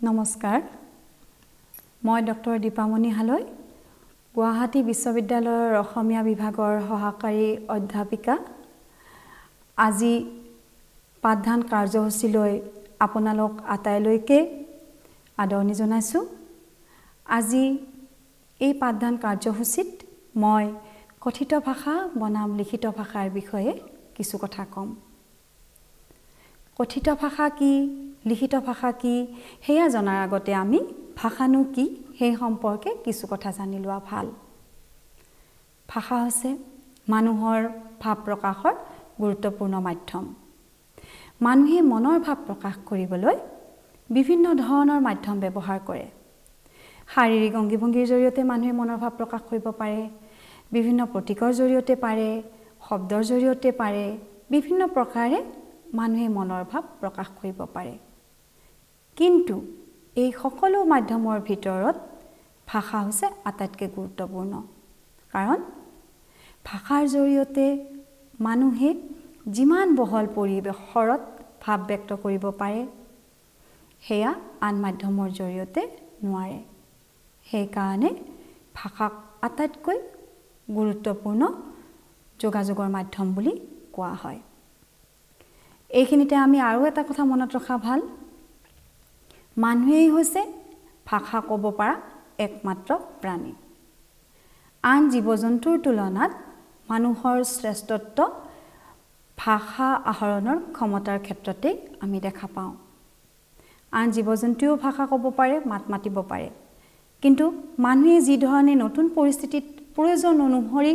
নমস্কাৰ। মই ডক্টৰ দীপামণি হালৈ গুৱাহাটী বিশ্ববিদ্যালয়ৰ অসমীয়া বিভাগৰ সহকাৰী অধ্যাপিকা। আজি পাঠদান কাৰ্যসূচীলৈ আপোনালোক আটাইলৈকে আদৰণি জনাইছোঁ। আজি এই পাঠদান কাৰ্যসূচীত মই কথিত ভাষা বনাম লিখিত ভাষাৰ বিষয়ে কিছু কথা ক'ম। কথিত ভাষা কি? লিখিত ভাষা কি? সেয়া জনাৰ আগতে আমি ভাষানো কি? সেই সম্পৰ্কে কিছু কথা জানি লোৱা ভাল। ভাষা হৈছে মানুহৰ ভাৱ প্ৰকাশৰ গুৰুত্বপূৰ্ণ মাধ্যম। মানুহে মনৰ ভাৱ প্ৰকাশ কৰিবলৈ বিভিন্ন ধৰণৰ মাধ্যম ব্যৱহাৰ কৰে। শাৰীৰিক অংগী ভংগীৰ জৰিয়তে মানুহে মনৰ ভাৱ প্ৰকাশ কৰিব পাৰে। বিভিন্ন প্ৰতীকৰ জৰিয়তে পাৰে শব্দৰ জৰিয়তে পাৰে। বিভিন্ন প্ৰকাৰে মানুহে মনৰ ভাৱ প্ৰকাশ কৰিব পাৰে। কিন্তু এই সকলো মাধ্যমৰ ভিতৰত ভাষা হৈছে আটাইতকৈ গুৰুত্বপূৰ্ণ। কাৰণ ভাষাৰ জৰিয়তে মানুহে যিমান বহল পৰিৱেশৰত ভাৱ ব্যক্ত কৰিব পাৰে সেয়া আন মাধ্যমৰ জৰিয়তে নোৱাৰে। সেইকাৰণে ভাষাক আটাইতকৈ গুৰুত্বপূৰ্ণ যোগাযোগৰ মাধ্যম বুলি কোৱা হয়। এইখিনিতে আমি আৰু এটা কথা মনত ৰখা ভাল। মানুহেই হৈছে ভাষা ক'ব পৰা একমাত্ৰ প্ৰাণী। আন জীৱ জন্তুৰ তুলনাত মানুহৰ শ্ৰেষ্ঠত্ব ভাষা আহৰণৰ ক্ষমতাৰ ক্ষেত্ৰতেই আমি দেখা পাওঁ। আন জীৱ জন্তুৱেও ভাষা ক'ব পাৰে মাত মাতিব পাৰে। কিন্তু মানুহে যিধৰণে নতুন পৰিস্থিতিত প্ৰয়োজন অনুসৰি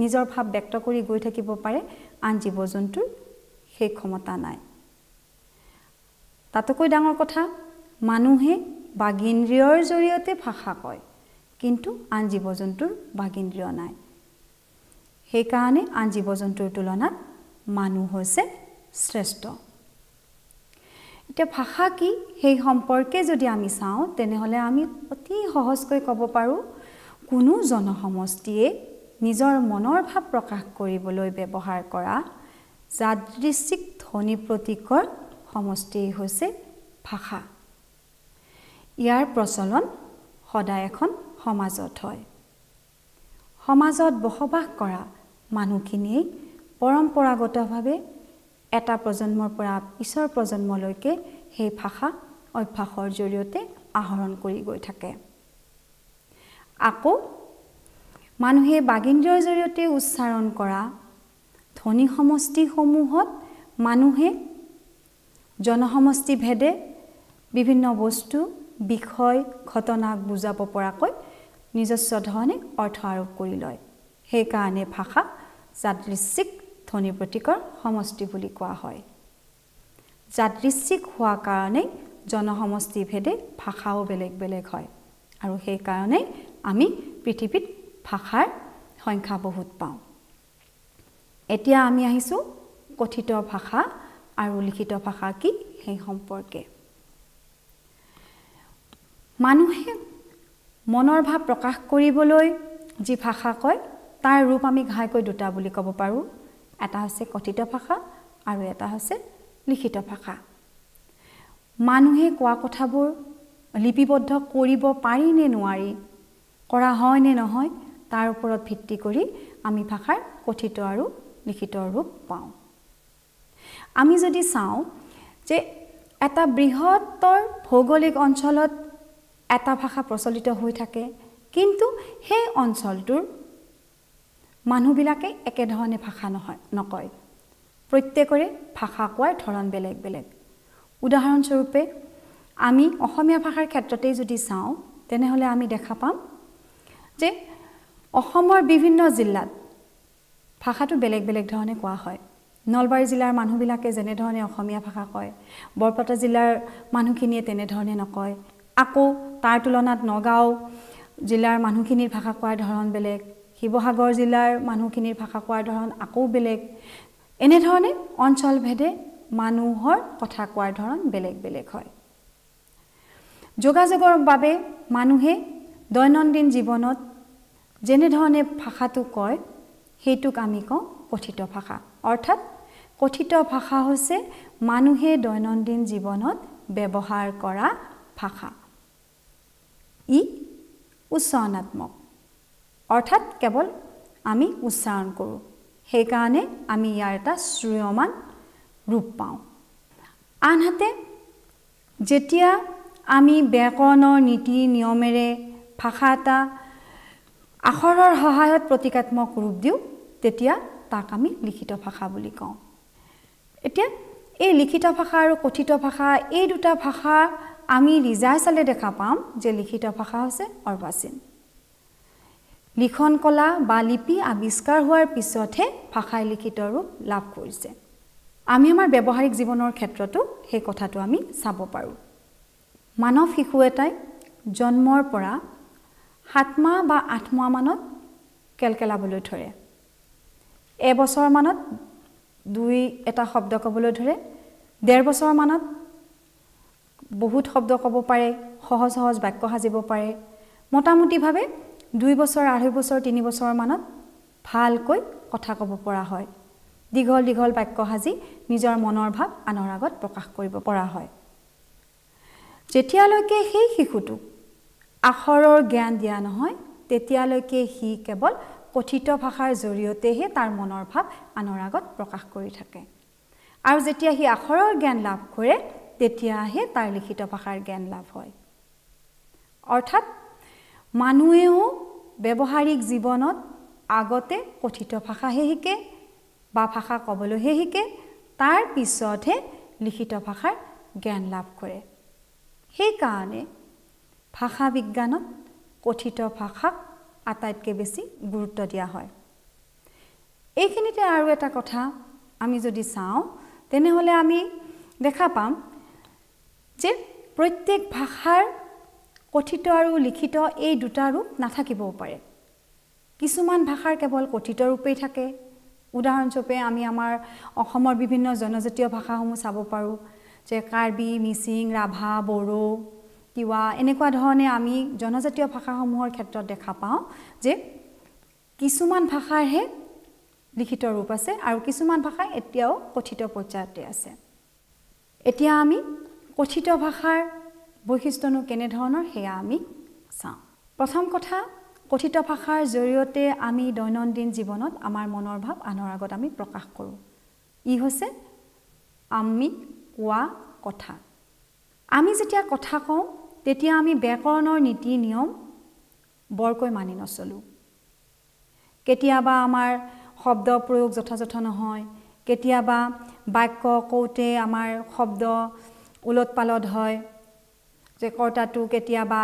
নিজৰ ভাৱ ব্যক্ত কৰি গৈ থাকিব পাৰে আন জীৱ জন্তুৰ সেই ক্ষমতা নাই। তাতোকৈ ডাঙৰ কথা মানুহে বাগিন্দ্ৰিয়ৰ জৰিয়তে ভাষা কয় কিন্তু আন জীৱ জন্তুৰ বাগিন্দ্ৰিয় নাই। সেইকাৰণে আন জীৱ জন্তুৰ তুলনাত মানুহ হৈছে শ্ৰেষ্ঠ। এতিয়া ভাষা কি সেই সম্পৰ্কে যদি আমি চাওঁ তেনেহ'লে আমি অতি সহজকৈ ক'ব পাৰোঁ কোনো জনসমষ্টিয়ে নিজৰ মনৰ ভাৱ প্ৰকাশ কৰিবলৈ ব্যৱহাৰ কৰা যাদৃশিক ধ্বনি প্ৰতীকৰ সমষ্টিয়েই হৈছে ভাষা। ইয়াৰ প্ৰচলন সদায় এখন সমাজত হয়। সমাজত বসবাস কৰা মানুহখিনিয়েই পৰম্পৰাগতভাৱে এটা প্ৰজন্মৰ পৰা পিছৰ প্ৰজন্মলৈকে সেই ভাষা অভ্যাসৰ জৰিয়তে আহৰণ কৰি গৈ থাকে। আকৌ মানুহে বাগিন্দ্ৰৰ জৰিয়তে উচ্চাৰণ কৰা ধ্বনি সমষ্টিসমূহত মানুহে জনসমষ্টিভেদে বিভিন্ন বস্তু বিষয় ঘটনাক বুজাব পৰাকৈ নিজস্ব ধৰণে অৰ্থ আৰোপ কৰি লয়। সেইকাৰণে ভাষা যাদৃশিক ধ্বনি প্ৰতীকৰ সমষ্টি বুলি কোৱা হয়। যাদৃশিক হোৱা কাৰণেই জনসমষ্টিভেদে ভাষাও বেলেগ বেলেগ হয় আৰু সেইকাৰণেই আমি পৃথিৱীত ভাষাৰ সংখ্যা বহুত পাওঁ। এতিয়া আমি আহিছোঁ কথিত ভাষা আৰু লিখিত ভাষা কি সেই সম্পৰ্কে। মানুহে মনৰ ভাৱ প্ৰকাশ কৰিবলৈ যি ভাষা কয় তাৰ ৰূপ আমি ঘাইকৈ দুটা বুলি ক'ব পাৰোঁ। এটা হৈছে কথিত ভাষা আৰু এটা হৈছে লিখিত ভাষা। মানুহে কোৱা কথাবোৰ লিপিবদ্ধ কৰিব পাৰি নে নোৱাৰি কৰা হয় নে নহয় তাৰ ওপৰত ভিত্তি কৰি আমি ভাষাৰ কথিত আৰু লিখিত ৰূপ পাওঁ। আমি যদি চাওঁ যে এটা বৃহত্তৰ ভৌগোলিক অঞ্চলত এটা ভাষা প্ৰচলিত হৈ থাকে। কিন্তু সেই অঞ্চলটোৰ মানুহবিলাকে একেধৰণে ভাষা নহয় নকয়। প্ৰত্যেকৰে ভাষা কোৱাৰ ধৰণ বেলেগ বেলেগ। উদাহৰণস্বৰূপে আমি অসমীয়া ভাষাৰ ক্ষেত্ৰতেই যদি চাওঁ তেনেহ'লে আমি দেখা পাম যে অসমৰ বিভিন্ন জিলাত ভাষাটো বেলেগ বেলেগ ধৰণে কোৱা হয়। নলবাৰী জিলাৰ মানুহবিলাকে যেনেধৰণে অসমীয়া ভাষা কয় বৰপেটা জিলাৰ মানুহখিনিয়ে তেনেধৰণে নকয়। আকৌ তাৰ তুলনাত নগাঁও জিলাৰ মানুহখিনিৰ ভাষা কোৱাৰ ধৰণ বেলেগ শিৱসাগৰ জিলাৰ মানুহখিনিৰ ভাষা কোৱাৰ ধৰণ আকৌ বেলেগ। এনেধৰণে অঞ্চলভেদে মানুহৰ কথা কোৱাৰ ধৰণ বেলেগ বেলেগ হয়। যোগাযোগৰ বাবে মানুহে দৈনন্দিন জীৱনত যেনেধৰণে ভাষাটো কয় সেইটোক আমি কওঁ কথিত ভাষা। অৰ্থাৎ কথিত ভাষা হৈছে মানুহে দৈনন্দিন জীৱনত ব্যৱহাৰ কৰা ভাষা। ই উচ্চাৰণাত্মক। অৰ্থাৎ কেৱল আমি উচ্চাৰণ কৰোঁ। সেইকাৰণে আমি ইয়াৰ এটা শ্ৰুয়মান ৰূপ পাওঁ। আনহাতে যেতিয়া আমি ব্যাকৰণৰ নীতি নিয়মেৰে ভাষা এটা আখৰৰ সহায়ত প্ৰতীকাত্মক ৰূপ দিওঁ তেতিয়া তাক আমি লিখিত ভাষা বুলি কওঁ। এতিয়া এই লিখিত ভাষা আৰু কথিত ভাষা এই দুটা ভাষা আমি ৰিজাই চালে দেখা পাম যে লিখিত ভাষা হৈছে অৰ্বাচীন। লিখন কলা বা লিপি আৱিষ্কাৰ হোৱাৰ পিছতহে ভাষাই লিখিত ৰূপ লাভ কৰিছে। আমি আমাৰ ব্যৱহাৰিক জীৱনৰ ক্ষেত্ৰতো সেই কথাটো আমি চাব পাৰোঁ। মানৱ শিশু এটাই জন্মৰ পৰা সাত মাহ বা আঠ মাহমানত কেলকেলাবলৈ ধৰে। এবছৰমানত দুই এটা শব্দ ক'বলৈ ধৰে। ডেৰ বছৰমানত বহুত শব্দ ক'ব পাৰে সহজ সহজ বাক্য সাজিব পাৰে। মোটামুটিভাৱে দুই বছৰ আঢ়ৈ বছৰ তিনি বছৰমানত ভালকৈ কথা ক'ব পৰা হয়। দীঘল দীঘল বাক্য সাজি নিজৰ মনৰ ভাৱ আনৰ আগত প্ৰকাশ কৰিব পৰা হয়। যেতিয়ালৈকে সেই শিশুটোক আখৰৰ জ্ঞান দিয়া নহয় তেতিয়ালৈকে সি কেৱল কথিত ভাষাৰ জৰিয়তেহে তাৰ মনৰ ভাৱ আনৰ আগত প্ৰকাশ কৰি থাকে। আৰু যেতিয়া সি আখৰৰ জ্ঞান লাভ কৰে তেতিয়াহে তাৰ লিখিত ভাষাৰ জ্ঞান লাভ হয়। অৰ্থাৎ মানুহেও ব্যৱহাৰিক জীৱনত আগতে কথিত ভাষাহে শিকে বা ভাষা ক'বলৈহে শিকে তাৰ পিছতহে লিখিত ভাষাৰ জ্ঞান লাভ কৰে। সেইকাৰণে ভাষা বিজ্ঞানত কথিত ভাষাক আটাইতকৈ বেছি গুৰুত্ব দিয়া হয়। এইখিনিতে আৰু এটা কথা আমি যদি চাওঁ তেনেহ'লে আমি দেখা পাম যে প্ৰত্যেক ভাষাৰ কথিত আৰু লিখিত এই দুটা ৰূপ নাথাকিবও পাৰে। কিছুমান ভাষাৰ কেৱল কথিত ৰূপেই থাকে। উদাহৰণস্বৰূপে আমি আমাৰ অসমৰ বিভিন্ন জনজাতীয় ভাষাসমূহ চাব পাৰোঁ যে কাৰ্বি মিচিং ৰাভা বড়ো তিৱা এনেকুৱা ধৰণে আমি জনজাতীয় ভাষাসমূহৰ ক্ষেত্ৰত দেখা পাওঁ যে কিছুমান ভাষাৰহে লিখিত ৰূপ আছে আৰু কিছুমান ভাষা এতিয়াও কথিত পৰ্যায়তে আছে। এতিয়া আমি কথিত ভাষাৰ বৈশিষ্ট্যনো কেনেধৰণৰ সেয়া আমি চাওঁ। প্ৰথম কথা কথিত ভাষাৰ জৰিয়তে আমি দৈনন্দিন জীৱনত আমাৰ মনৰ ভাৱ আনৰ আগত আমি প্ৰকাশ কৰোঁ। ই হৈছে আমি কোৱা কথা। আমি যেতিয়া কথা কওঁ তেতিয়া আমি ব্যাকৰণৰ নীতি নিয়ম বৰকৈ মানি নচলোঁ। কেতিয়াবা আমাৰ শব্দ প্ৰয়োগ যথাযথ নহয় কেতিয়াবা বাক্য কওঁতে আমাৰ শব্দ ওলট পালট হয় যে কৰ্তাটো কেতিয়াবা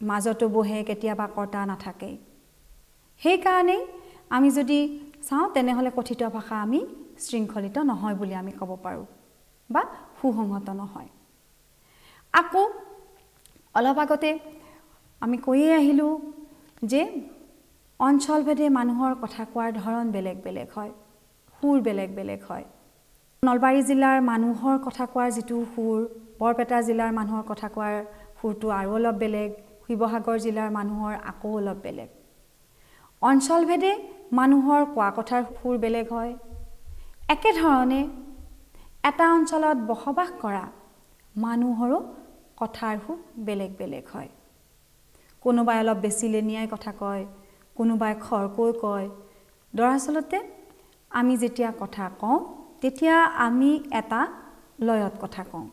মাজতো বহে কেতিয়াবা কৰ্তা নাথাকেই সেইকাৰণেই আমি যদি চাওঁ তেনেহ'লে কথিত ভাষা আমি শৃংখলিত নহয় বুলি আমি ক'ব পাৰোঁ বা সুসংহত নহয়। আকৌ অলপ আগতে আমি কৈয়ে আহিলোঁ যে অঞ্চলভেদে মানুহৰ কথা কোৱাৰ ধৰণ বেলেগ বেলেগ হয় সুৰ বেলেগ বেলেগ হয়। নলবাৰী জিলাৰ মানুহৰ কথা কোৱাৰ যিটো সুৰ বৰপেটা জিলাৰ মানুহৰ কথা কোৱাৰ সুৰটো আৰু অলপ বেলেগ শিৱসাগৰ জিলাৰ মানুহৰ আকৌ অলপ বেলেগ। অঞ্চলভেদে মানুহৰ কোৱা কথাৰ সুৰ বেলেগ হয়। একেধৰণে এটা অঞ্চলত বসবাস কৰা মানুহৰো কথাৰ সুৰ বেলেগ বেলেগ হয়। কোনোবাই অলপ বেছি লেনিয়াই কথা কয় কোনোবাই খৰকৈ কয়। দৰাচলতে আমি যেতিয়া কথা কওঁ তেতিয়া আমি এটা লয়ত কথা কওঁ।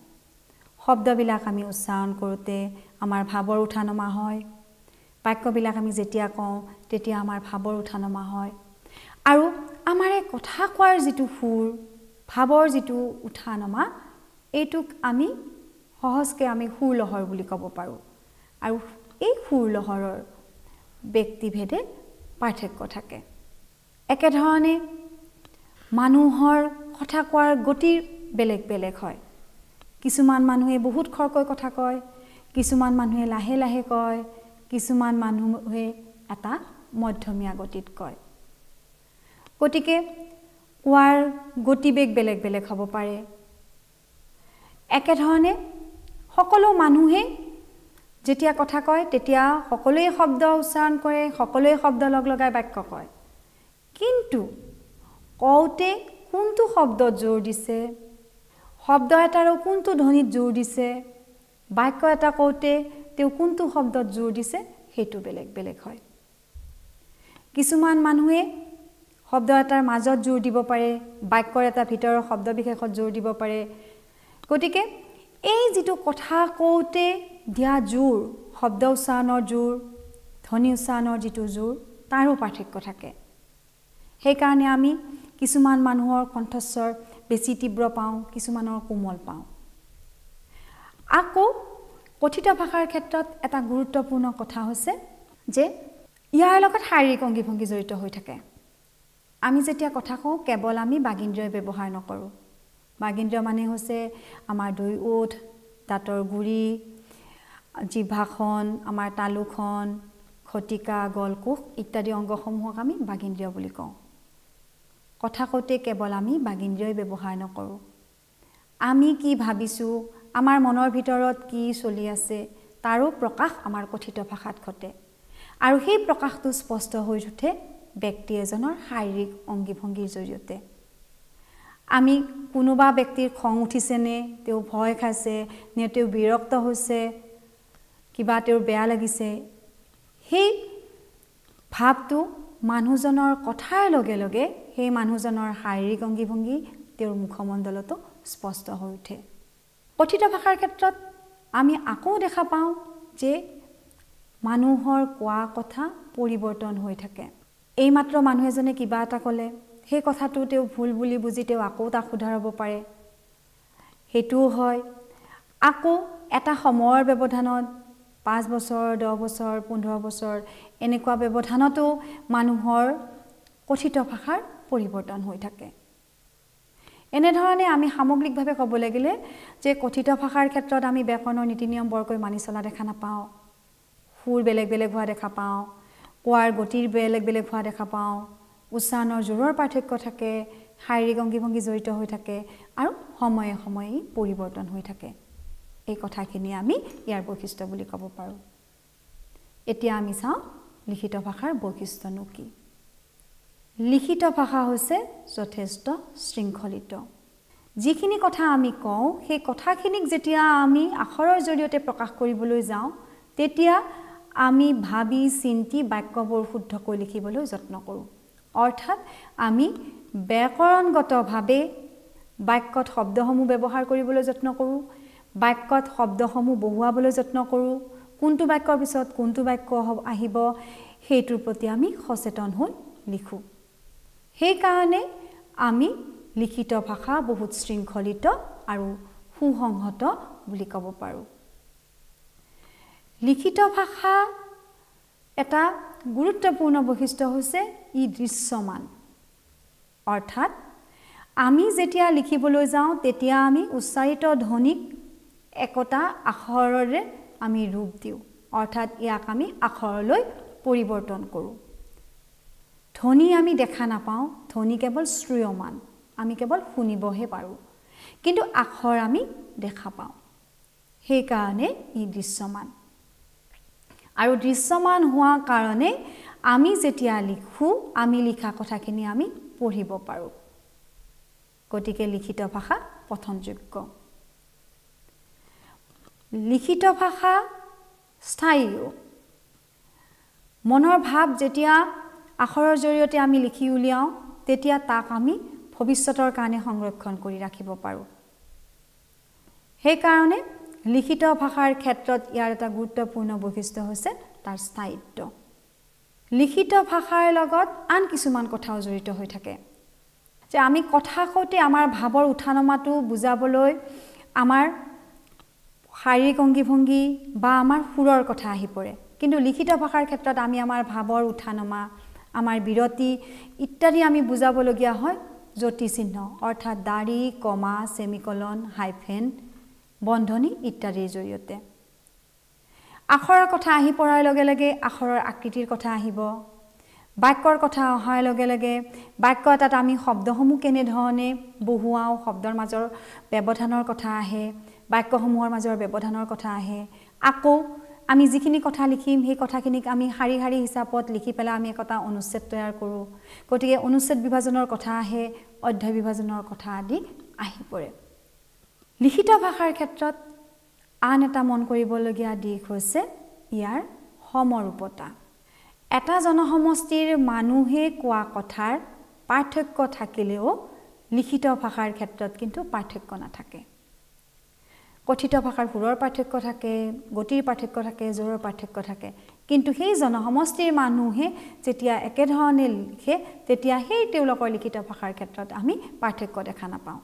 শব্দবিলাক আমি উচ্চাৰণ কৰোঁতে আমাৰ ভাৱৰ উঠা নমা হয়। বাক্যবিলাক আমি যেতিয়া কওঁ তেতিয়া আমাৰ ভাৱৰ উঠা নমা হয়। আৰু আমাৰ এই কথা কোৱাৰ যিটো সুৰ ভাৱৰ যিটো উঠা নমা এইটোক আমি সহজকৈ আমি সুৰ লহৰ বুলি ক'ব পাৰোঁ। আৰু এই সুৰ লহৰৰ ব্যক্তিভেদে পাৰ্থক্য থাকে। একেধৰণে মানুহৰ কথা কোৱাৰ গতি বেলেগ বেলেগ হয়। কিছুমান মানুহে বহুত খৰকৈ কথা কয় কিছুমান মানুহে লাহে লাহে কয় কিছুমান মানুহে এটা মধ্যমীয়া গতিত কয়। গতিকে কোৱাৰ গতিবেগ বেলেগ বেলেগ হ'ব পাৰে। একেধৰণে সকলো মানুহেই যেতিয়া কথা কয় তেতিয়া সকলোৱে শব্দ উচ্চাৰণ কৰে সকলোৱে শব্দ লগ লগাই বাক্য কয়। কিন্তু কওঁতে কোনটো শব্দত জোৰ দিছে? শব্দ এটাৰো কোনটো ধ্বনিত জোৰ দিছে? বাক্য এটা কওঁতে তেওঁ কোনটো শব্দত জোৰ দিছে সেইটো বেলেগ বেলেগ হয়। কিছুমান মানুহে শব্দ এটাৰ মাজত জোৰ দিব পাৰে বাক্যৰ এটা ভিতৰৰ শব্দ বিশেষত জোৰ দিব পাৰে। গতিকে এই যিটো কথা কওঁতে দিয়া জোৰ শব্দ উচ্চাৰণৰ জোৰ ধ্বনি উচ্চাৰণৰ যিটো জোৰ তাৰো পাৰ্থক্য থাকে। সেইকাৰণে আমি কিছুমান মানুহৰ কণ্ঠস্বৰ বেছি তীব্ৰ পাওঁ কিছুমানৰ কোমল পাওঁ। আকৌ কথিত ভাষাৰ ক্ষেত্ৰত এটা গুৰুত্বপূৰ্ণ কথা হৈছে যে ইয়াৰ লগত শাৰীৰিক অংগী ভংগী জড়িত হৈ থাকে। আমি যেতিয়া কথা কওঁ কেৱল আমি বাগিন্দ্ৰই ব্যৱহাৰ নকৰোঁ। বাগিন্দ্ৰ মানে হৈছে আমাৰ দুই ওঠ দাঁতৰ গুৰি জিভাখন আমাৰ তালুখন খটিকা গলকোষ ইত্যাদি অংগসমূহক আমি বাগিন্দ্ৰিয় বুলি কওঁ। কথা কওঁতে কেৱল আমি বাগিন্দ্ৰিয়ই ব্যৱহাৰ নকৰোঁ। আমি কি ভাবিছোঁ আমাৰ মনৰ ভিতৰত কি চলি আছে তাৰো প্ৰকাশ আমাৰ কথিত ভাষাত ঘটে। আৰু সেই প্ৰকাশটো স্পষ্ট হৈ উঠে ব্যক্তি এজনৰ শাৰীৰিক অংগী ভংগীৰ জৰিয়তে। আমি কোনোবা ব্যক্তিৰ খং উঠিছেনে তেওঁ ভয় খাইছে নে তেওঁ বিৰক্ত হৈছে কিবা তেওঁৰ বেয়া লাগিছে সেই ভাৱটো মানুহজনৰ কথাৰ লগে লগে সেই মানুহজনৰ শাৰীৰিক অংগী ভংগী তেওঁৰ মুখমণ্ডলতো স্পষ্ট হৈ উঠে। কথিত ভাষাৰ ক্ষেত্ৰত আমি আকৌ দেখা পাওঁ যে মানুহৰ কোৱা কথা পৰিৱৰ্তন হৈ থাকে। এইমাত্ৰ মানুহ এজনে কিবা এটা ক'লে সেই কথাটো তেওঁ ভুল বুলি বুজি তেওঁ আকৌ তাক শুধৰাব পাৰে। সেইটোও হয়। আকৌ এটা সময়ৰ ব্যৱধানত পাঁচ বছৰ দহ বছৰ পোন্ধৰ বছৰ এনেকুৱা ব্যৱধানতো মানুহৰ কথিত ভাষাৰ পৰিৱৰ্তন হৈ থাকে। এনেধৰণে আমি সামগ্ৰিকভাৱে ক'ব লাগিলে যে কথিত ভাষাৰ ক্ষেত্ৰত আমি ব্যাকৰণৰ নীতি নিয়ম বৰকৈ মানি চলা দেখা নাপাওঁ। সুৰ বেলেগ বেলেগ হোৱা দেখা পাওঁ কোৱাৰ গতিৰ বেলেগ বেলেগ হোৱা দেখা পাওঁ উচ্চাৰণৰ জোৰৰ পাৰ্থক্য থাকে শাৰীৰিক অংগী ভংগী জড়িত হৈ থাকে আৰু সময়ে সময়ে পৰিৱৰ্তন হৈ থাকে। এই কথাখিনি আমি ইয়াৰ বৈশিষ্ট্য বুলি ক'ব পাৰোঁ। এতিয়া আমি চাওঁ লিখিত ভাষাৰ বৈশিষ্ট্যনো কি? লিখিত ভাষা হৈছে যথেষ্ট শৃংখলিত। যিখিনি কথা আমি কওঁ সেই কথাখিনিক যেতিয়া আমি আখৰৰ জৰিয়তে প্ৰকাশ কৰিবলৈ যাওঁ তেতিয়া আমি ভাবি চিন্তি বাক্যবোৰ শুদ্ধকৈ লিখিবলৈ যত্ন কৰোঁ। অৰ্থাৎ আমি ব্যাকৰণগতভাৱে বাক্যত শব্দসমূহ ব্যৱহাৰ কৰিবলৈ যত্ন কৰোঁ বাক্যত শব্দসমূহ বহুৱাবলৈ যত্ন কৰোঁ। কোনটো বাক্যৰ পিছত কোনটো বাক্য আহিব সেইটোৰ প্ৰতি আমি সচেতন হৈ লিখোঁ। সেইকাৰণে আমি লিখিত ভাষা বহুত শৃংখলিত আৰু সুসংহত বুলি ক'ব পাৰোঁ। লিখিত ভাষা এটা গুৰুত্বপূৰ্ণ বৈশিষ্ট্য হৈছে ই দৃশ্যমান। অৰ্থাৎ আমি যেতিয়া লিখিবলৈ যাওঁ তেতিয়া আমি উচ্চাৰিত ধ্বনিক একোটা আখৰেৰে আমি ৰূপ দিওঁ। অৰ্থাৎ ইয়াক আমি আখৰলৈ পৰিৱৰ্তন কৰোঁ। ধ্বনি আমি দেখা নাপাওঁ। ধ্বনি কেৱল শ্ৰুয়মান। আমি কেৱল শুনিবহে পাৰোঁ। কিন্তু আখৰ আমি দেখা পাওঁ। সেইকাৰণে ই দৃশ্যমান। আৰু দৃশ্যমান হোৱাৰ কাৰণে আমি যেতিয়া লিখোঁ আমি লিখা কথাখিনি আমি পঢ়িব পাৰোঁ। গতিকে লিখিত ভাষা পঠনযোগ্য। লিখিত ভাষা স্থায়ীও। মনৰ ভাৱ যেতিয়া আখৰৰ জৰিয়তে আমি লিখি উলিয়াওঁ তেতিয়া তাক আমি ভৱিষ্যতৰ কাৰণে সংৰক্ষণ কৰি ৰাখিব পাৰোঁ। সেইকাৰণে লিখিত ভাষাৰ ক্ষেত্ৰত ইয়াৰ এটা গুৰুত্বপূৰ্ণ বৈশিষ্ট্য হৈছে তাৰ স্থায়িত্ব। লিখিত ভাষাৰ লগত আন কিছুমান কথাও জড়িত হৈ থাকে। যে আমি কথা কওঁতে আমাৰ ভাৱৰ উঠা নমাটো বুজাবলৈ আমাৰ শাৰীৰিক অংগী ভংগী বা আমাৰ সুৰৰ কথা আহি পৰে। কিন্তু লিখিত ভাষাৰ ক্ষেত্ৰত আমি আমাৰ ভাৱৰ উঠা নমা আমাৰ বিৰতি ইত্যাদি আমি বুজাবলগীয়া হয় জ্যোতি চিহ্ন অৰ্থাৎ দাড়ি কমা ছেমিকলন হাইফেন বন্ধনী ইত্যাদিৰ জৰিয়তে। আখৰৰ কথা আহি পৰাৰ লগে লগে আখৰৰ আকৃতিৰ কথা আহিব। বাক্যৰ কথা অহাৰ লগে লগে বাক্য এটাত আমি শব্দসমূহ কেনেধৰণে বহুৱাওঁ শব্দৰ মাজৰ ব্যৱধানৰ কথা আহে বাক্যসমূহৰ মাজৰ ব্যৱধানৰ কথা আহে। আকৌ আমি যিখিনি কথা লিখিম সেই কথাখিনিক আমি শাৰী শাৰী হিচাপত লিখি পেলাই আমি একোটা অনুচ্ছেদ তৈয়াৰ কৰোঁ। গতিকে অনুচ্ছেদ বিভাজনৰ কথা আহে অধ্যায় বিভাজনৰ কথা আদি আহি পৰে। লিখিত ভাষাৰ ক্ষেত্ৰত আন এটা মন কৰিবলগীয়া দিশ হৈছে ইয়াৰ সমৰূপতা। এটা জনসমষ্টিৰ মানুহে কোৱা কথাৰ পাৰ্থক্য থাকিলেও লিখিত ভাষাৰ ক্ষেত্ৰত কিন্তু পাৰ্থক্য নাথাকে। কথিত ভাষাৰ সুৰৰ পাৰ্থক্য থাকে গতিৰ পাৰ্থক্য থাকে জোৰৰ পাৰ্থক্য থাকে। কিন্তু সেই জনসমষ্টিৰ মানুহে যেতিয়া একেধৰণে লিখে তেতিয়া সেই তেওঁলোকৰ লিখিত ভাষাৰ ক্ষেত্ৰত আমি পাৰ্থক্য দেখা নাপাওঁ।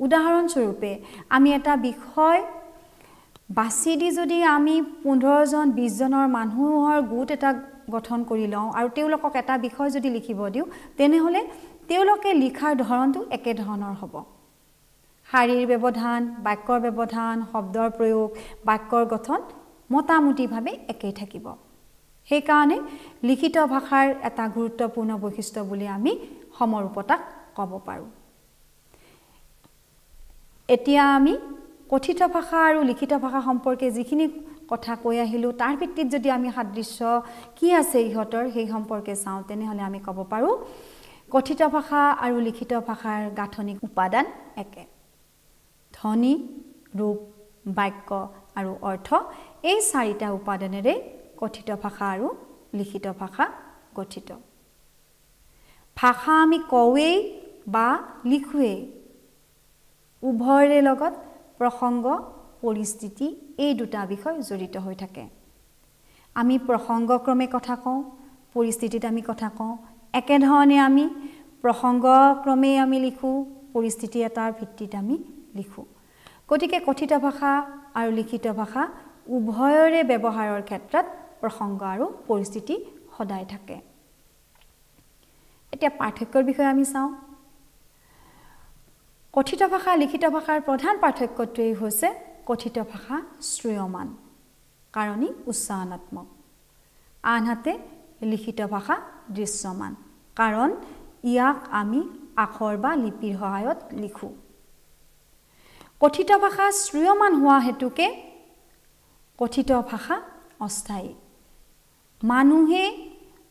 উদাহৰণস্বৰূপে আমি এটা বিষয় বাছি দি যদি আমি পোন্ধৰজন বিছজনৰ মানুহৰ গোট এটা গঠন কৰি লওঁ আৰু তেওঁলোকক এটা বিষয় যদি লিখিব দিওঁ তেনেহ'লে তেওঁলোকে লিখাৰ ধৰণটো একেধৰণৰ হ'ব। শাৰীৰ ব্যৱধান বাক্যৰ ব্যৱধান শব্দৰ প্ৰয়োগ বাক্যৰ গঠন মোটামুটিভাৱে একেই থাকিব। সেইকাৰণে লিখিত ভাষাৰ এটা গুৰুত্বপূৰ্ণ বৈশিষ্ট্য বুলি আমি সমৰূপতাক ক'ব পাৰোঁ। এতিয়া আমি কথিত ভাষা আৰু লিখিত ভাষা সম্পৰ্কে যিখিনি কথা কৈ আহিলোঁ তাৰ ভিত্তিত যদি আমি সাদৃশ্য কি আছে ইহঁতৰ সেই সম্পৰ্কে চাওঁ তেনেহ'লে আমি ক'ব পাৰোঁ কথিত ভাষা আৰু লিখিত ভাষাৰ গাঁথনিক উপাদান একে। ধ্বনি ৰূপ বাক্য আৰু অৰ্থ এই চাৰিটা উপাদানেৰে কথিত ভাষা আৰু লিখিত ভাষা গঠিত। ভাষা আমি কওঁৱেই বা লিখোৱেই। উভয়ৰে লগত প্ৰসংগ পৰিস্থিতি এই দুটা বিষয় জড়িত হৈ থাকে। আমি প্ৰসংগক্ৰমে কথা কওঁ পৰিস্থিতিত আমি কথা কওঁ একেধৰণে আমি প্ৰসংগক্ৰমেই আমি লিখোঁ পৰিস্থিতি এটাৰ ভিত্তিত আমি লিখোঁ। গতিকে কথিত ভাষা আৰু লিখিত ভাষা উভয়ৰে ব্যৱহাৰৰ ক্ষেত্ৰত প্ৰসংগ আৰু পৰিস্থিতি সদায় থাকে। এতিয়া পাৰ্থক্যৰ বিষয়ে আমি চাওঁ। কথিত ভাষা লিখিত ভাষাৰ প্ৰধান পাৰ্থক্যটোৱেই হৈছে কথিত ভাষা শ্ৰেয়মান কাৰণ ই উচ্চাৰণাত্মক। আনহাতে লিখিত ভাষা দৃশ্যমান কাৰণ ইয়াক আমি আখৰ বা লিপিৰ সহায়ত লিখোঁ। কথিত ভাষা শ্ৰেয়মান হোৱা হেতুকে কথিত ভাষা অস্থায়ী। মানুহে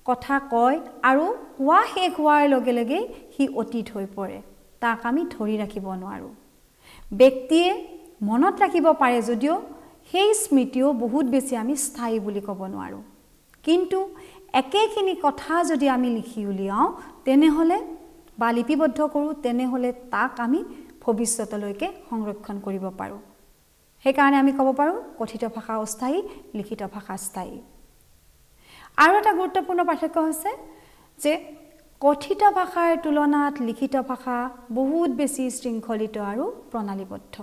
কথা কয় আৰু কোৱা শেষ হোৱাৰ লগে লগেই সি অতীত হৈ পৰে। তাক আমি ধৰি ৰাখিব নোৱাৰোঁ। ব্যক্তিয়ে মনত ৰাখিব পাৰে যদিও সেই স্মৃতিও বহুত বেছি আমি স্থায়ী বুলি ক'ব নোৱাৰোঁ। কিন্তু একেখিনি কথা যদি আমি লিখি উলিয়াওঁ তেনেহ'লে বা লিপিবদ্ধ কৰোঁ তেনেহ'লে তাক আমি ভৱিষ্যতলৈকে সংৰক্ষণ কৰিব পাৰোঁ। সেইকাৰণে আমি ক'ব পাৰোঁ কথিত ভাষা অস্থায়ী লিখিত ভাষা স্থায়ী। আৰু এটা গুৰুত্বপূৰ্ণ পাৰ্থক্য হৈছে যে কথিত ভাষাৰ তুলনাত লিখিত ভাষা বহুত বেছি শৃংখলিত আৰু প্ৰণালীবদ্ধ।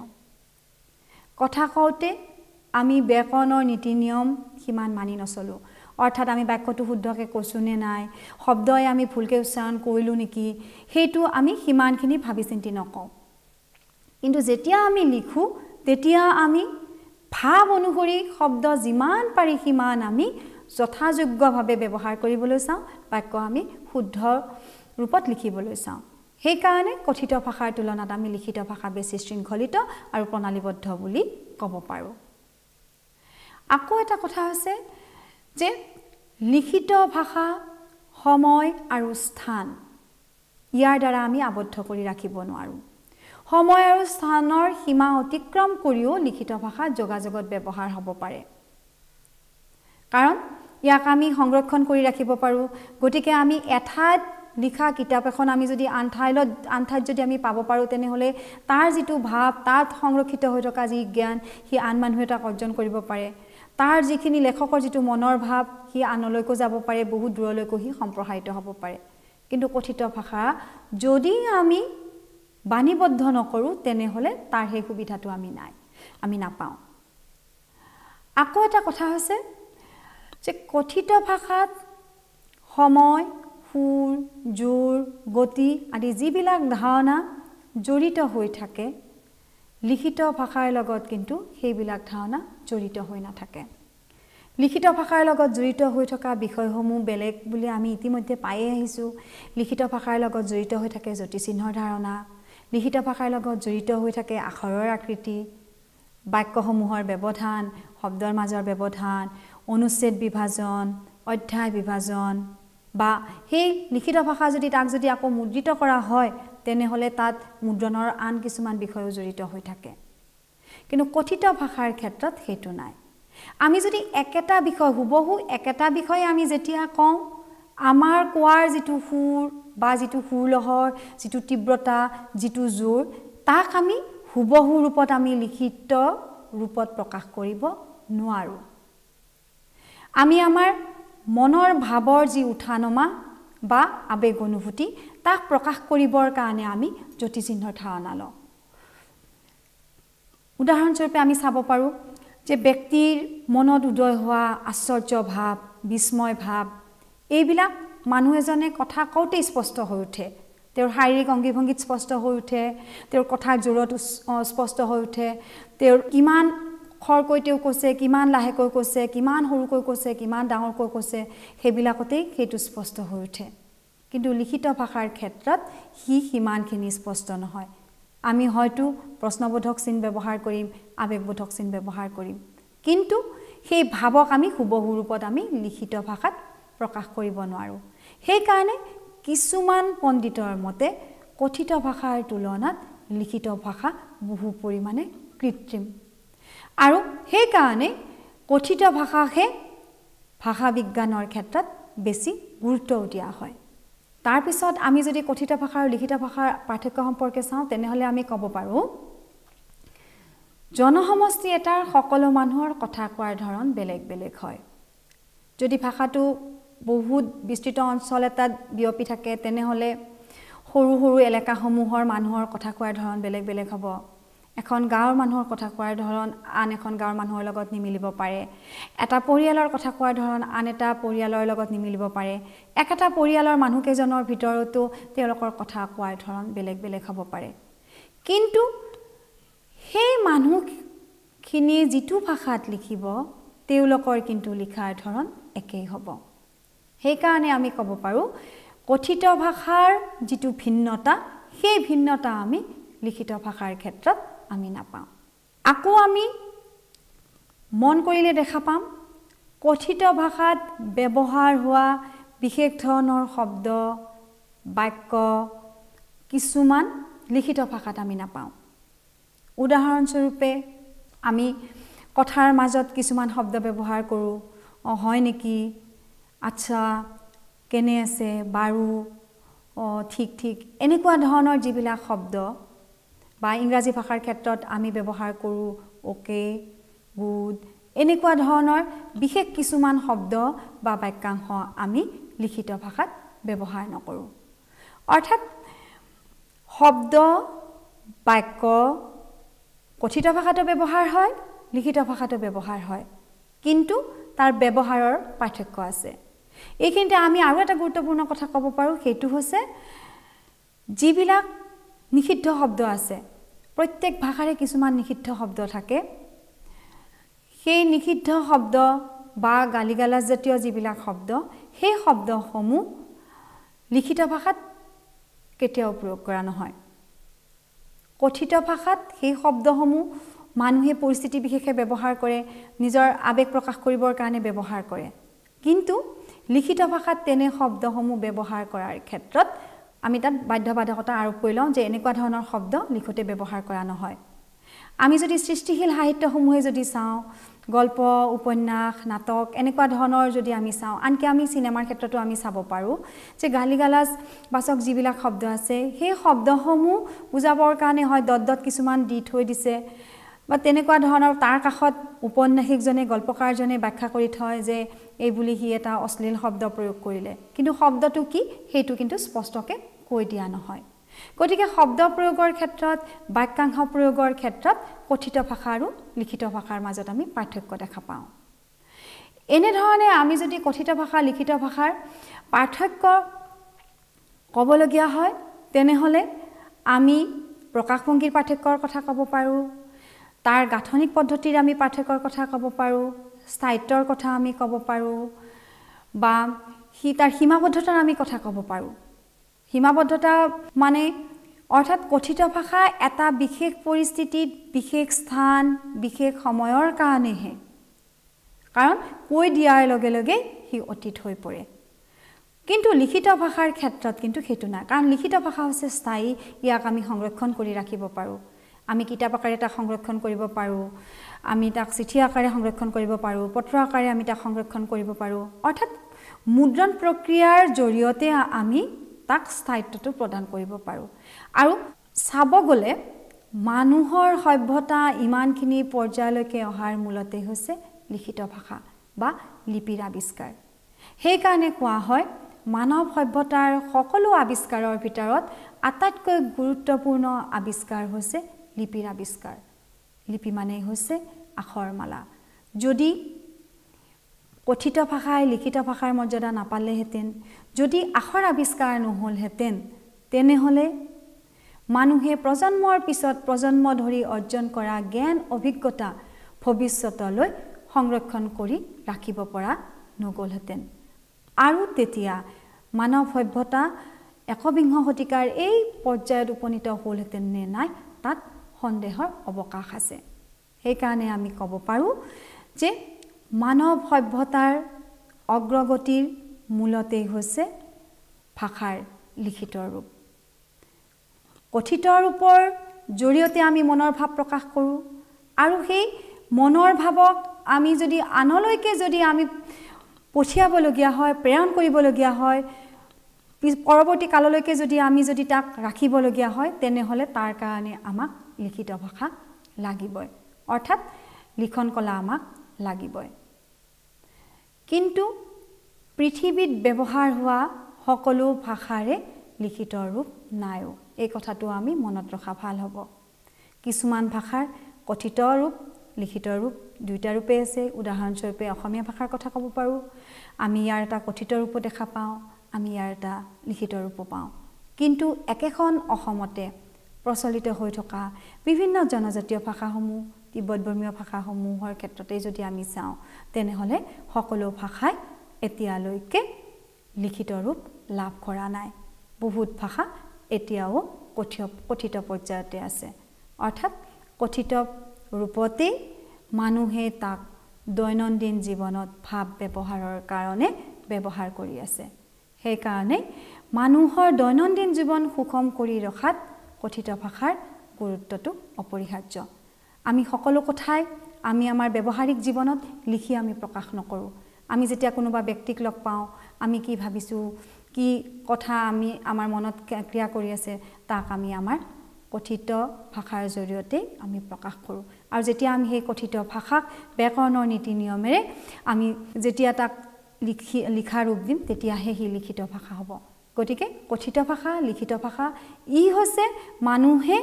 কথা কওঁতে আমি ব্যাকৰণৰ নীতি নিয়ম সিমান মানি নচলোঁ। অৰ্থাৎ আমি বাক্যটো শুদ্ধকৈ কৈছোঁ নে নাই শব্দই আমি ভুলকৈ উচ্চাৰণ কৰিলোঁ নেকি সেইটো আমি সিমানখিনি ভাবি চিন্তি নকওঁ। কিন্তু যেতিয়া আমি লিখোঁ তেতিয়া আমি ভাৱ অনুসৰি শব্দ যিমান পাৰি সিমান আমি যথাযোগ্যভাৱে ব্যৱহাৰ কৰিবলৈ চাওঁ বাক্য আমি শুদ্ধ ৰূপত লিখিবলৈ চাওঁ। সেইকাৰণে কথিত ভাষাৰ তুলনাত আমি লিখিত ভাষা বেছি শৃংখলিত আৰু প্ৰণালীবদ্ধ বুলি ক'ব পাৰোঁ। আকৌ এটা কথা হৈছে যে লিখিত ভাষা সময় আৰু স্থান ইয়াৰ দ্বাৰা আমি আবদ্ধ কৰি ৰাখিব নোৱাৰোঁ। সময় আৰু স্থানৰ সীমা অতিক্ৰম কৰিও লিখিত ভাষা যোগাযোগত ব্যৱহাৰ হ'ব পাৰে। কাৰণ ইয়াক আমি সংৰক্ষণ কৰি ৰাখিব পাৰোঁ। গতিকে আমি এঠাইত লিখা কিতাপ এখন আমি যদি আন ঠাইলত আন ঠাইত যদি আমি পাব পাৰোঁ তেনেহ'লে তাৰ যিটো ভাৱ তাত সংৰক্ষিত হৈ থকা যি জ্ঞান সি আন মানুহে তাক অৰ্জন কৰিব পাৰে। তাৰ যিখিনি লেখকৰ যিটো মনৰ ভাৱ সি আনলৈকো যাব পাৰে বহুত দূৰলৈকো সি সম্প্ৰসাৰিত হ'ব পাৰে। কিন্তু কথিত ভাষা যদি আমি বাণীবদ্ধ নকৰোঁ তেনেহ'লে তাৰ সেই সুবিধাটো আমি নাই আমি নাপাওঁ। আকৌ এটা কথা হৈছে যে কথিত ভাষাত সময় সুৰ জোৰ গতি আদি যিবিলাক ধাৰণা জড়িত হৈ থাকে লিখিত ভাষাৰ লগত কিন্তু সেইবিলাক ধাৰণা জড়িত হৈ নাথাকে। লিখিত ভাষাৰ লগত জড়িত হৈ থকা বিষয়সমূহ বেলেগ বুলি আমি ইতিমধ্যে পায়ে আহিছোঁ। লিখিত ভাষাৰ লগত জড়িত হৈ থাকে জ্যোতিচিহ্নৰ ধাৰণা লিখিত ভাষাৰ লগত জড়িত হৈ থাকে আখৰৰ আকৃতি বাক্যসমূহৰ ব্যৱধান শব্দৰ মাজৰ ব্যৱধান অনুচ্ছেদ বিভাজন অধ্যায় বিভাজন বা সেই লিখিত ভাষা যদি তাক যদি আকৌ মুদ্ৰিত কৰা হয় তেনেহ'লে তাত মুদ্ৰণৰ আন কিছুমান বিষয়ো জড়িত হৈ থাকে। কিন্তু কথিত ভাষাৰ ক্ষেত্ৰত সেইটো নাই। আমি যদি একেটা বিষয় হুবহু একেটা বিষয়ে আমি যেতিয়া কওঁ আমাৰ কোৱাৰ যিটো সুৰ বা যিটো সুৰলহৰ যিটো তীব্ৰতা যিটো জোৰ তাক আমি হুবহু ৰূপত আমি লিখিত ৰূপত প্ৰকাশ কৰিব নোৱাৰোঁ। আমি আমাৰ মনৰ ভাৱৰ যি উঠা নমা বা আৱেগ অনুভূতি তাক প্ৰকাশ কৰিবৰ কাৰণে আমি জ্যোতিচিহ্নৰ ধাৰণা লওঁ। উদাহৰণস্বৰূপে আমি চাব পাৰোঁ যে ব্যক্তিৰ মনত উদয় হোৱা আশ্চৰ্য ভাৱ বিস্ময় ভাৱ এইবিলাক মানুহ এজনে কথা কওঁতেই স্পষ্ট হৈ উঠে। তেওঁৰ শাৰীৰিক অংগী ভংগীত স্পষ্ট হৈ উঠে তেওঁৰ কথাৰ জোৰত স্পষ্ট হৈ উঠে। তেওঁৰ কিমান খৰকৈ তেওঁ কৈছে কিমান লাহেকৈ কৈছে কিমান সৰুকৈ কৈছে কিমান ডাঙৰকৈ কৈছে সেইবিলাকতেই সেইটো স্পষ্ট হৈ উঠে। কিন্তু লিখিত ভাষাৰ ক্ষেত্ৰত সি সিমানখিনি স্পষ্ট নহয়। আমি হয়তো প্ৰশ্নবোধক চিন ব্যৱহাৰ কৰিম আৱেগবোধক চিন ব্যৱহাৰ কৰিম। কিন্তু সেই ভাৱক আমি হুবহু ৰূপত আমি লিখিত ভাষাত প্ৰকাশ কৰিব নোৱাৰোঁ। সেইকাৰণে কিছুমান পণ্ডিতৰ মতে কথিত ভাষাৰ তুলনাত লিখিত ভাষা বহু পৰিমাণে কৃত্ৰিম। আৰু সেইকাৰণে কথিত ভাষাকহে ভাষা বিজ্ঞানৰ ক্ষেত্ৰত বেছি গুৰুত্বও দিয়া হয়। তাৰপিছত আমি যদি কথিত ভাষা আৰু লিখিত ভাষাৰ পাৰ্থক্য সম্পৰ্কে চাওঁ তেনেহ'লে আমি ক'ব পাৰোঁ জনসমষ্টি এটাৰ সকলো মানুহৰ কথা কোৱাৰ ধৰণ বেলেগ বেলেগ হয়। যদি ভাষাটো বহুত বিস্তৃত অঞ্চল এটাত বিয়পি থাকে তেনেহ'লে সৰু সৰু এলেকাসমূহৰ মানুহৰ কথা কোৱাৰ ধৰণ বেলেগ বেলেগ হ'ব। এখন গাঁৱৰ মানুহৰ কথা কোৱাৰ ধৰণ আন এখন গাঁৱৰ মানুহৰ লগত নিমিলিব পাৰে। এটা পৰিয়ালৰ কথা কোৱাৰ ধৰণ আন এটা পৰিয়ালৰ লগত নিমিলিব পাৰে। একেটা পৰিয়ালৰ মানুহকেইজনৰ ভিতৰতো তেওঁলোকৰ কথা কোৱাৰ ধৰণ বেলেগ বেলেগ হ'ব পাৰে। কিন্তু সেই মানুহখিনি যিটো ভাষাত লিখিব তেওঁলোকৰ কিন্তু লিখাৰ ধৰণ একেই হ'ব। সেইকাৰণে আমি ক'ব পাৰোঁ কথিত ভাষাৰ যিটো ভিন্নতা সেই ভিন্নতা আমি লিখিত ভাষাৰ ক্ষেত্ৰত আমি নাপাওঁ। আকৌ আমি মন কৰিলে দেখা পাম কথিত ভাষাত ব্যৱহাৰ হোৱা বিশেষ ধৰণৰ শব্দ বাক্য কিছুমান লিখিত ভাষাত আমি নাপাওঁ। উদাহৰণস্বৰূপে আমি কথাৰ মাজত কিছুমান শব্দ ব্যৱহাৰ কৰোঁ অঁ হয় নেকি? আচ্ছা কেনে আছে বাৰু অঁ ঠিক ঠিক। এনেকুৱা ধৰণৰ যিবিলাক শব্দ বা ইংৰাজী ভাষাৰ ক্ষেত্ৰত আমি ব্যৱহাৰ কৰোঁ অ'কে গুড এনেকুৱা ধৰণৰ বিশেষ কিছুমান শব্দ বা বাক্যাংশ আমি লিখিত ভাষাত ব্যৱহাৰ নকৰোঁ। অৰ্থাৎ শব্দ বাক্য কথিত ভাষাতো ব্যৱহাৰ হয় লিখিত ভাষাতো ব্যৱহাৰ হয়। কিন্তু তাৰ ব্যৱহাৰৰ পাৰ্থক্য আছে। এইখিনিতে আমি আৰু এটা গুৰুত্বপূৰ্ণ কথা ক'ব পাৰোঁ সেইটো হৈছে যিবিলাক নিষিদ্ধ শব্দ আছে প্ৰত্যেক ভাষাৰে কিছুমান নিষিদ্ধ শব্দ থাকে। সেই নিষিদ্ধ শব্দ বা গালি গালাজজাতীয় যিবিলাক শব্দ সেই শব্দসমূহ লিখিত ভাষাত কেতিয়াও প্ৰয়োগ কৰা নহয়। কথিত ভাষাত সেই শব্দসমূহ মানুহে পৰিস্থিতি বিশেষে ব্যৱহাৰ কৰে নিজৰ আৱেগ প্ৰকাশ কৰিবৰ কাৰণে ব্যৱহাৰ কৰে। কিন্তু লিখিত ভাষাত তেনে শব্দসমূহ ব্যৱহাৰ কৰাৰ ক্ষেত্ৰত আমি তাত বাধ্যবাধকতা আৰোপ কৰি লওঁ যে এনেকুৱা ধৰণৰ শব্দ লিখোঁতে ব্যৱহাৰ কৰা নহয়। আমি যদি সৃষ্টিশীল সাহিত্যসমূহে যদি চাওঁ গল্প উপন্যাস নাটক এনেকুৱা ধৰণৰ যদি আমি চাওঁ আনকি আমি চিনেমাৰ ক্ষেত্ৰতো আমি চাব পাৰোঁ যে গালি গালাজ বাচক যিবিলাক শব্দ আছে সেই শব্দসমূহ বুজাবৰ কাৰণে হয় দত দত কিছুমান দি থৈ দিছে। বা তেনেকুৱা ধৰণৰ তাৰ কাষত উপন্যাসিকজনে গল্পকাৰজনে ব্যাখ্যা কৰি থয় যে এই বুলি সি এটা অশ্লীল শব্দ প্ৰয়োগ কৰিলে। কিন্তু শব্দটো কি? সেইটো কিন্তু স্পষ্টকৈ কৈ দিয়া নহয়। গতিকে শব্দ প্ৰয়োগৰ ক্ষেত্ৰত বাক্যাংশ প্ৰয়োগৰ ক্ষেত্ৰত কথিত ভাষা আৰু লিখিত ভাষাৰ মাজত আমি পাৰ্থক্য দেখা পাওঁ। এনেধৰণে আমি যদি কথিত ভাষা লিখিত ভাষাৰ পাৰ্থক্য ক'বলগীয়া হয় তেনেহ'লে আমি প্ৰকাশভংগীৰ পাৰ্থক্যৰ কথা ক'ব পাৰোঁ তাৰ গাঁথনিক পদ্ধতিৰ আমি পাৰ্থক্যৰ কথা ক'ব পাৰোঁ স্থায়িত্বৰ কথা আমি ক'ব পাৰোঁ বা সি তাৰ সীমাবদ্ধতাৰ আমি কথা ক'ব পাৰোঁ। সীমাবদ্ধতা মানে অৰ্থাৎ কথিত ভাষা এটা বিশেষ পৰিস্থিতিত বিশেষ স্থান বিশেষ সময়ৰ কাৰণেহে। কাৰণ কৈ দিয়াৰ লগে লগে সি অতীত হৈ পৰে। কিন্তু লিখিত ভাষাৰ ক্ষেত্ৰত কিন্তু সেইটো নাই। কাৰণ লিখিত ভাষা হৈছে স্থায়ী ইয়াক আমি সংৰক্ষণ কৰি ৰাখিব পাৰোঁ। আমি কিতাপ আকাৰে তাক সংৰক্ষণ কৰিব পাৰোঁ আমি তাক চিঠি আকাৰে সংৰক্ষণ কৰিব পাৰোঁ পত্ৰ আকাৰে আমি তাক সংৰক্ষণ কৰিব পাৰোঁ। অৰ্থাৎ মুদ্ৰণ প্ৰক্ৰিয়াৰ জৰিয়তে আমি তাক স্থায়িত্বটো প্ৰদান কৰিব পাৰোঁ। আৰু চাব গ'লে মানুহৰ সভ্যতা ইমানখিনি পৰ্যায়লৈকে অহাৰ মূলতে হৈছে লিখিত ভাষা বা লিপিৰ আৱিষ্কাৰ। সেইকাৰণে কোৱা হয় মানৱ সভ্যতাৰ সকলো আৱিষ্কাৰৰ ভিতৰত আটাইতকৈ গুৰুত্বপূৰ্ণ আৱিষ্কাৰ হৈছে লিপিৰ আৱিষ্কাৰ। লিপি মানেই হৈছে আখৰ মালা যদি কথিত ভাষাই লিখিত ভাষাৰ মৰ্যাদা নাপালেহেঁতেন যদি আখৰ আৱিষ্কাৰ নহ'লহেঁতেন তেনেহ'লে মানুহে প্ৰজন্মৰ পিছত প্ৰজন্ম ধৰি অৰ্জন কৰা জ্ঞান অভিজ্ঞতা ভৱিষ্যতলৈ সংৰক্ষণ কৰি ৰাখিব পৰা নগ'লহেঁতেন। আৰু তেতিয়া মানৱ সভ্যতা একবিংশ শতিকাৰ এই পৰ্যায়ত উপনীত হ'লহেঁতেন নে নাই তাত সন্দেহৰ অৱকাশ আছে। সেইকাৰণে আমি ক'ব পাৰোঁ যে মানৱ সভ্যতাৰ অগ্ৰগতিৰ মূলতেই হৈছে ভাষাৰ লিখিত ৰূপ। কথিত ৰূপৰ জৰিয়তে আমি মনৰ ভাৱ প্ৰকাশ কৰোঁ আৰু সেই মনৰ ভাৱক আমি যদি আনলৈকে যদি আমি পঠিয়াবলগীয়া হয় প্ৰেৰণ কৰিবলগীয়া হয় পৰৱৰ্তী কাললৈকে যদি আমি যদি তাক ৰাখিবলগীয়া হয় তেনেহ'লে তাৰ কাৰণে আমাক লিখিত ভাষা লাগিবই। অৰ্থাৎ লিখন কলা আমাক লাগিবই। কিন্তু পৃথিৱীত ব্যৱহাৰ হোৱা সকলো ভাষাৰে লিখিত ৰূপ নাইও। এই কথাটো আমি মনত ৰখা ভাল হ'ব। কিছুমান ভাষাৰ কথিত ৰূপ লিখিত ৰূপ দুয়োটা ৰূপে আছে। উদাহৰণস্বৰূপে অসমীয়া ভাষাৰ কথা ক'ব পাৰোঁ। আমি ইয়াৰ এটা কথিত ৰূপো দেখা পাওঁ। আমি ইয়াৰ এটা লিখিত ৰূপো পাওঁ। কিন্তু একেখন অসমতে প্ৰচলিত হৈ থকা বিভিন্ন জনজাতীয় ভাষাসমূহ তিব্বত বৰ্মীয় ভাষাসমূহৰ ক্ষেত্ৰতেই যদি আমি চাওঁ তেনেহ'লে সকলো ভাষাই এতিয়ালৈকে লিখিত ৰূপ লাভ কৰা নাই। বহুত ভাষা এতিয়াও কথিত কথিত পৰ্যায়তে আছে। অৰ্থাৎ কথিত ৰূপতেই মানুহে তাক দৈনন্দিন জীৱনত ভাৱ ব্যৱহাৰৰ কাৰণে ব্যৱহাৰ কৰি আছে। সেইকাৰণে মানুহৰ দৈনন্দিন জীৱন সুষম কৰি ৰখাত কথিত ভাষাৰ গুৰুত্বটো অপৰিহাৰ্য। আমি সকলো কথাই আমি আমাৰ ব্যৱহাৰিক জীৱনত লিখি আমি প্ৰকাশ নকৰোঁ। আমি যেতিয়া কোনোবা ব্যক্তিক লগ পাওঁ আমি কি ভাবিছোঁ কি কথা আমি আমাৰ মনত ক্ৰিয়া কৰি আছে তাক আমি আমাৰ কথিত ভাষাৰ জৰিয়তেই আমি প্ৰকাশ কৰোঁ। আৰু যেতিয়া আমি সেই কথিত ভাষাক ব্যাকৰণৰ নীতি নিয়মেৰে আমি যেতিয়া তাক লিখি লিখা ৰূপ দিম তেতিয়াহে সি লিখিত ভাষা হ'ব। গতিকে কথিত ভাষা লিখিত ভাষা ই হৈছে মানুহে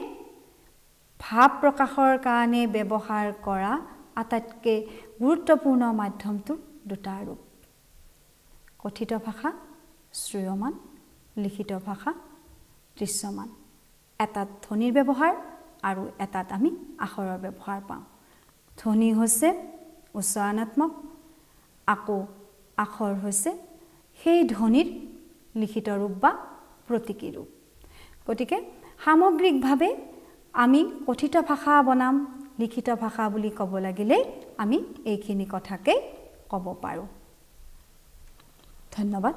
ভাৱ প্ৰকাশৰ কাৰণে ব্যৱহাৰ কৰা আটাইতকৈ গুৰুত্বপূৰ্ণ মাধ্যমটো দুটা ৰূপ। কথিত ভাষা শ্ৰেয়মান লিখিত ভাষা দৃশ্যমান। এটাত ধ্বনিৰ ব্যৱহাৰ আৰু এটাত আমি আখৰৰ ব্যৱহাৰ পাওঁ। ধ্বনি হৈছে উচ্চাৰণাত্মক আকৌ আখৰ হৈছে সেই ধ্বনিৰ লিখিত ৰূপ বা প্ৰতীকী ৰূপ। গতিকে সামগ্ৰিকভাৱে আমি কথিত ভাষা বনাম লিখিত ভাষা বুলি ক'ব লাগিলেই আমি এইখিনি কথাকেই ক'ব পাৰোঁ। ধন্যবাদ।